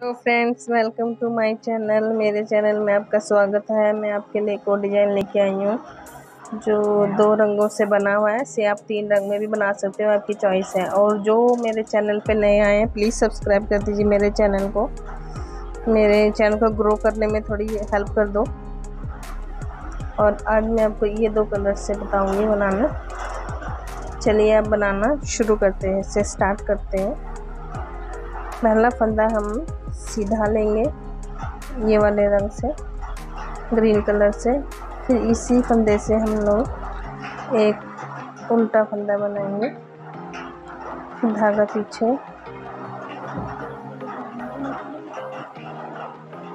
तो friends welcome to my channel मेरे channel में आपका स्वागत है। मैं आपके लिए एक और डिज़ाइन लेके आई हूँ, जो दो रंगों से बना हुआ है। से आप तीन रंग में भी बना सकते हो, आपकी चॉइस है। और जो मेरे चैनल पे नए आए हैं प्लीज़ सब्सक्राइब कर दीजिए मेरे चैनल को। मेरे चैनल को ग्रो करने में थोड़ी हेल्प कर दो। और आज मैं आपको ये दो कलर से बताऊँगी बनाना। चलिए आप बनाना शुरू करते हैं इससे स्टार्ट करते हैं। पहला फंदा हम सीधा लेंगे, ये वाले रंग से, ग्रीन कलर से। फिर इसी फंदे से हम लोग एक उल्टा फंदा बनाएँगे, धागा पीछे।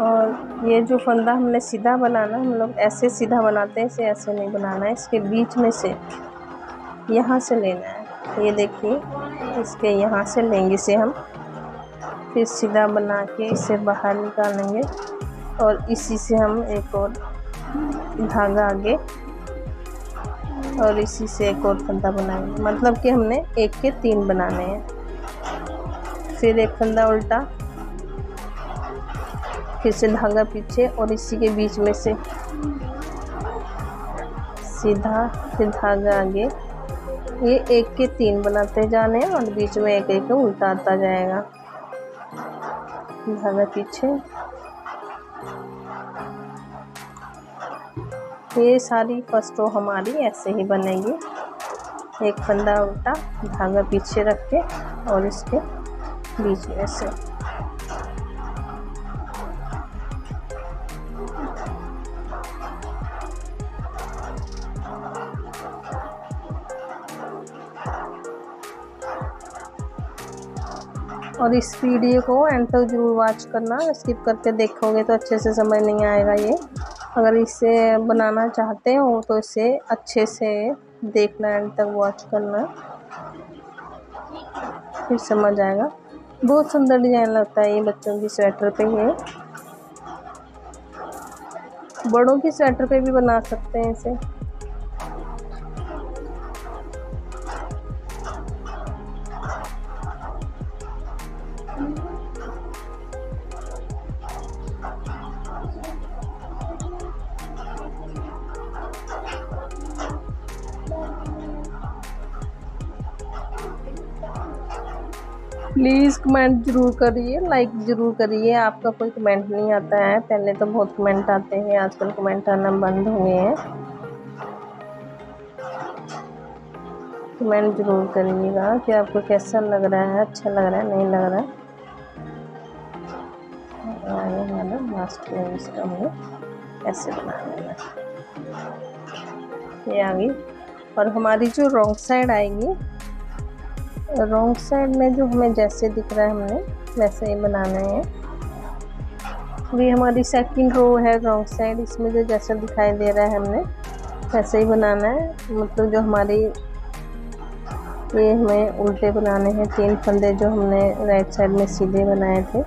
और ये जो फंदा हमने सीधा बनाना, हम लोग ऐसे सीधा बनाते हैं, इसे ऐसे नहीं बनाना है। इसके बीच में से यहाँ से लेना है। ये देखिए, इसके यहाँ से लेंगे इसे हम। फिर सीधा बना के इसे बाहर निकालेंगे और इसी से हम एक और धागा आगे और इसी से एक और फंदा बनाएँगे। मतलब कि हमने एक के तीन बनाने हैं। फिर एक फंदा उल्टा, फिर से धागा पीछे और इसी के बीच में से सीधा फिर धागा आगे। ये एक के तीन बनाते जाने हैं और बीच में एक एक उल्टा आता जाएगा। धागा पीछे। ये सारी फ़र्स्ट रो हमारी ऐसे ही बनेगी। एक फंदा उल्टा, धागा पीछे रख के और इसके बीच में से। और इस वीडियो को एंड तक ज़रूर वॉच करना। स्किप करके देखोगे तो अच्छे से समझ नहीं आएगा ये। अगर इसे बनाना चाहते हो तो इसे अच्छे से देखना एंड तक वॉच करना। फिर समझ आएगा। बहुत सुंदर डिज़ाइन लगता है ये बच्चों की स्वेटर पे ये। बड़ों की स्वेटर पे भी बना सकते हैं इसे। प्लीज़ कमेंट ज़रूर करिए लाइक ज़रूर करिए। आपका कोई कमेंट नहीं आता है, पहले तो बहुत कमेंट आते हैं, आजकल कमेंट आना बंद हुए हैं। कमेंट ज़रूर करिएगा कि आपको कैसा लग रहा है अच्छा लग रहा है, नहीं लग रहा है। लास्ट में इसका बनाना है। ये आ गई और हमारी जो रॉन्ग साइड आएगी रॉन्ग साइड में जो हमें जैसे दिख रहा है हमने, वैसे ही बनाना है। ये हमारी सेकंड रो है रॉन्ग साइड इसमें जो जैसा दिखाई दे रहा है हमने, वैसे ही बनाना है। मतलब जो हमारी, ये हमें उल्टे बनाने हैं, तीन फंदे जो हमने राइट साइड में सीधे बनाए थे।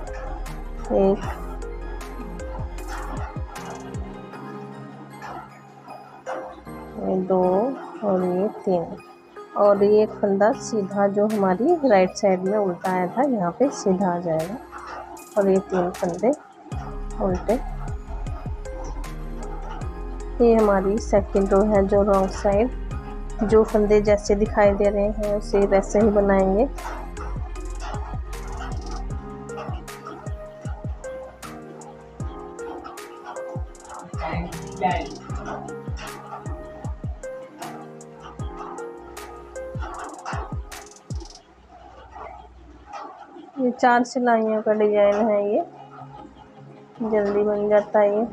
एक दो और ये तीन। और ये फंदा सीधा जो हमारी राइट साइड में उल्टा आया था, यहाँ पे सीधा आ जाएगा। और ये तीन फंदे उल्टे। ये हमारी सेकंड रो है जो रॉन्ग साइड जो फंदे जैसे दिखाई दे रहे हैं, उसे वैसे ही बनाएँगे। ये चार सिलाइयों का डिज़ाइन है ये। जल्दी बन जाता है ये।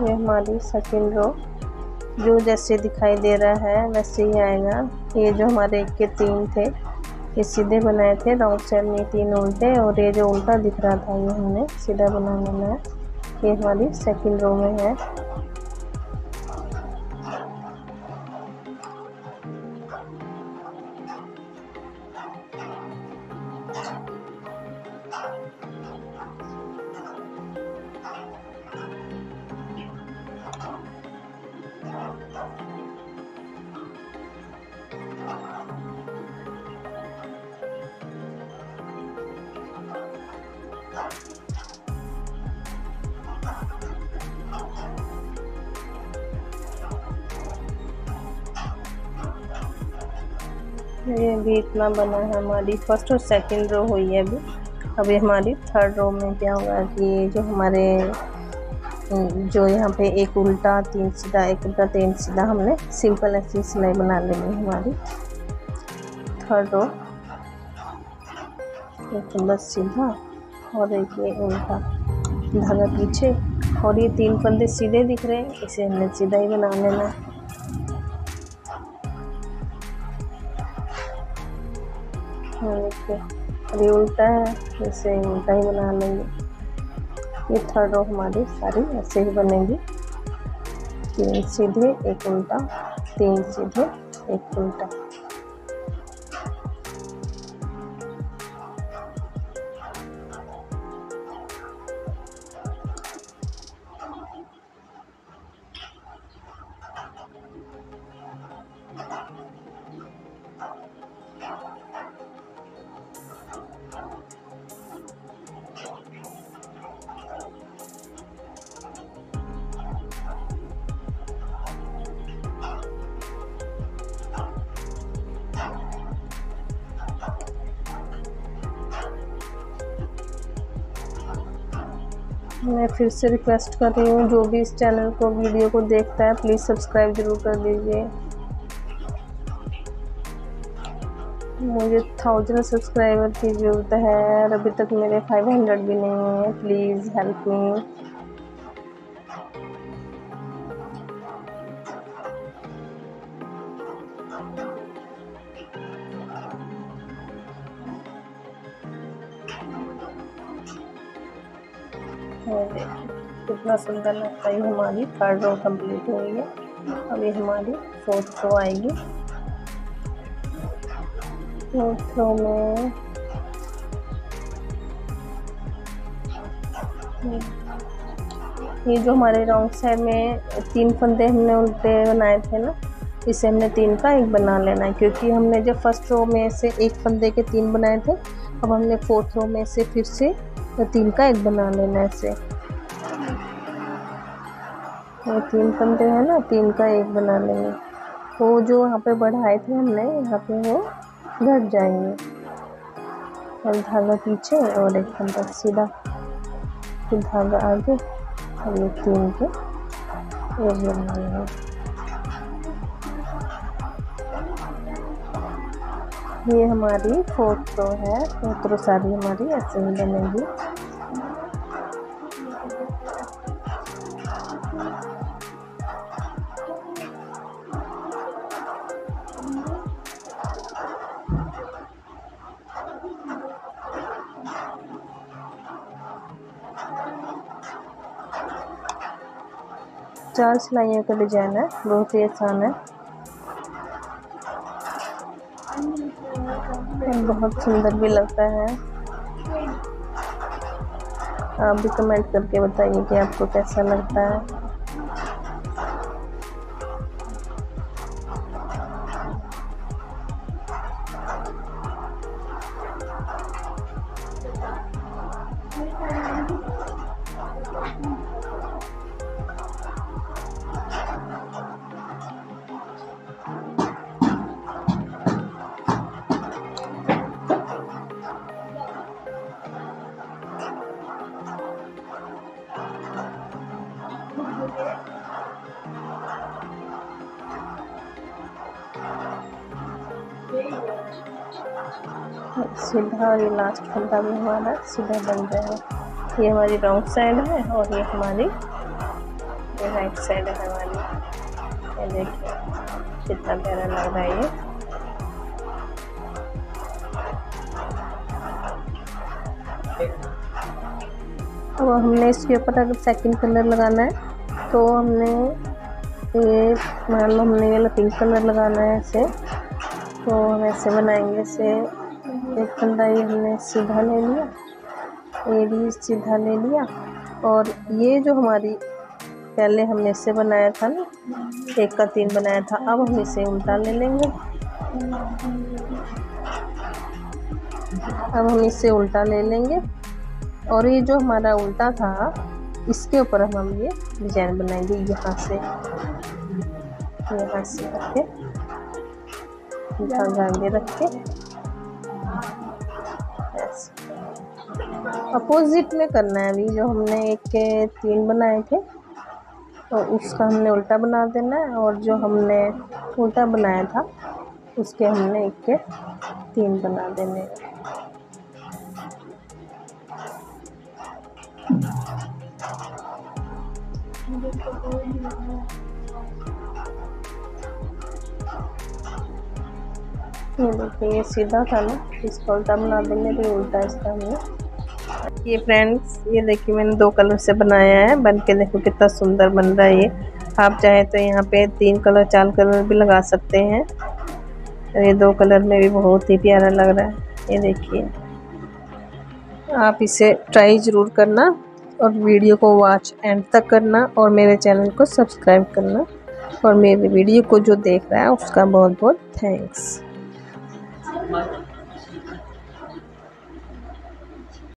ये हमारी सेकेंड रो जो जैसे दिखाई दे रहा है, वैसे ही आएगा। ये जो हमारे एक के तीन थे ये सीधे बनाए थे, राउंड साइड में तीन उल्टे और ये जो उल्टा दिख रहा था ये हमने सीधा बनाने में ये हमारी सेकंड रो में है। ये भी इतना बना है हमारी। फ़र्स्ट और सेकंड रो हुई है अभी। अभी हमारी थर्ड रो में क्या होगा कि जो हमारे, जो यहाँ पे एक उल्टा, तीन सीधा, एक उल्टा, तीन सीधा हमने सिंपल ऐसी सिलाई बना लेनी है हमारी। थर्ड रो एक बस सीधा और एक ये उल्टा। धागा पीछे और ये तीन फंदे सीधे दिख रहे हैं, इसे हमने सीधा ही बना लेना है। ये उल्टा है, जैसे उल्टा ही बना लेंगे। ये थर्ड रो हमारी सारी ऐसे ही बनेगी। तीन सीधे, एक उल्टा, तीन सीधे, एक उल्टा। मैं फिर से रिक्वेस्ट कर रही हूँ, जो भी इस चैनल को वीडियो को देखता है प्लीज़ सब्सक्राइब ज़रूर कर दीजिए। मुझे थाउज़ेंड सब्सक्राइबर की ज़रूरत है और अभी तक मेरे फाइव हंड्रेड भी नहीं है प्लीज़ हेल्प मी कितना सुंदर लगता है हमारी। थर्ड रो कंप्लीट हुई है। अभी हमारी फोर्थ रो आएगी। फोर्थ रो में ये जो हमारे रॉन्ग साइड में तीन फंदे हमने उल्टे बनाए थे ना, इसे हमने तीन का एक बना लेना है, क्योंकि हमने जब फ़र्स्ट रो में से एक फंदे के तीन बनाए थे, अब हमने फोर्थ रो में से फिर से तीन का एक बना लेना ऐसे इसे। वो तीन फंदे हैं ना, तीन का एक बना लेंगे। वो जो वहाँ पे बढ़ाए थे हमने, यहाँ पे वो घट जाएँगे। और धागा पीछे और एक फंदा सीधा। फिर धागा आगे और ये तीन के एक बना लेंगे। ये हमारी रो है रो सारी हमारी ऐसे ही बनेगी। चार सिलाइयों का डिज़ाइन है, बहुत ही आसान है। बहुत सुंदर भी लगता है। आप भी कमेंट करके बताइए कि आपको कैसा लगता है। सीधा और ये लास्ट फंदा भी हमारा सीधा बन जाएगा ये हमारी रॉन्ग साइड है और ये हमारी राइट साइड है हमारी। ये देखिए, कितना प्यारा लग रहा है ये। अब हमने इसके ऊपर अगर सेकंड कलर लगाना है तो हमने ये, मान लो हमने ये पिंक कलर लगाना है ऐसे तो हम ऐसे बनाएँगे इसे एक फंदा ये हमने सीधा ले लिया, ये भी सीधा ले लिया। और ये जो हमारी पहले हमने इससे बनाया था ना, एक का तीन बनाया था, अब हम इसे उल्टा ले लेंगे। अब हम इसे उल्टा ले लेंगे। और ये जो हमारा उल्टा था, इसके ऊपर हम हम ये डिज़ाइन बनाएँगे, यहाँ से यहाँ से रख के रख के। अपोजिट में करना है अभी, जो हमने एक के तीन बनाए थे तो उसका हमने उल्टा बना देना है, और जो हमने उल्टा बनाया था, उसके हमने एक के तीन बना देने हैं। ये देखिए ये सीधा था ना, इसका उल्टा बना देंगे तो उल्टा इसका हमने ये फ्रेंड्स ये देखिए मैंने दो कलर से बनाया है, बन के देखो कितना सुंदर बन रहा है ये। आप चाहे तो यहाँ पे तीन कलर चार कलर भी लगा सकते हैं। ये दो कलर में भी बहुत ही प्यारा लग रहा है, ये देखिए। आप इसे ट्राई ज़रूर करना और वीडियो को वॉच एंड तक करना और मेरे चैनल को सब्सक्राइब करना। और मेरे वीडियो को जो देख रहा है, उसका बहुत बहुत थैंक्स Mas...